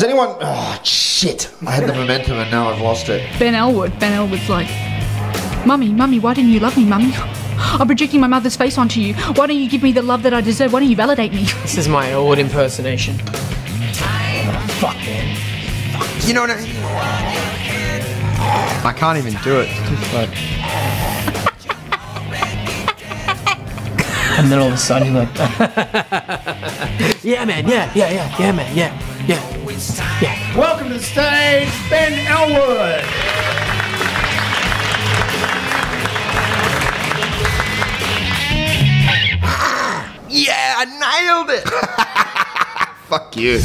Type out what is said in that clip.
Does anyone? Oh shit! I had the momentum and now I've lost it. Ben Ellwood. Ben Ellwood's like, Mummy, Mummy, why didn't you love me, Mummy? I'm projecting my mother's face onto you. Why don't you give me the love that I deserve? Why don't you validate me? This is my old impersonation. Fuck man. You know what I mean? I can't even do it. It's too slow. And then all of a sudden you're like, yeah man, yeah, yeah, yeah, yeah man, yeah, yeah, yeah. Welcome to the stage, Ben Ellwood. Yeah, I nailed it. Fuck you.